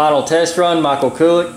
Final test run, Michael Kulik.